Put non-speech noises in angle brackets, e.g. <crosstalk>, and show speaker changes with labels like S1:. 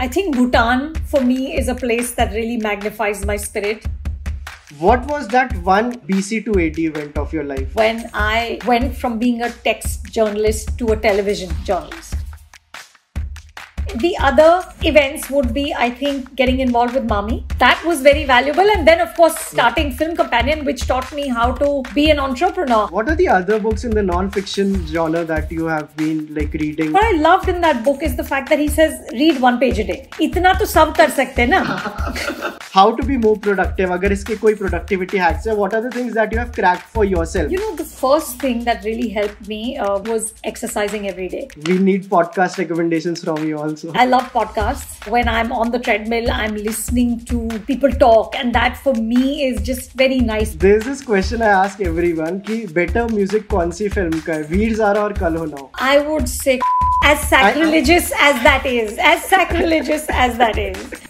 S1: I think Bhutan for me is a place that really magnifies my spirit.
S2: What was that one BC to AD event of your life?
S1: When I went from being a text journalist to a television journalist the other events would be, I think, getting involved with MAMI. That was very valuable. And then, of course, starting Film Companion, which taught me how to be an entrepreneur.
S2: What are the other books in the non-fiction genre that you have been like reading?
S1: What I loved in that book is the fact that he says, read one page a day. Itna to sab kar sakte na. <laughs>
S2: how to be more productive. agar iske koi productivity hacks hai what are the things that you have cracked for yourself?
S1: You know the first thing that really helped me uh, was exercising every day.
S2: We need podcast recommendations from you also.
S1: I love podcasts. When i'm on the treadmill i'm listening to people talk and that for me is just very nice.
S2: There's this question i ask everyone ki better music kaun si film ka hai Veer Zaara aur kal
S1: i would say as sacrilegious I, I, as that is as sacrilegious as that is.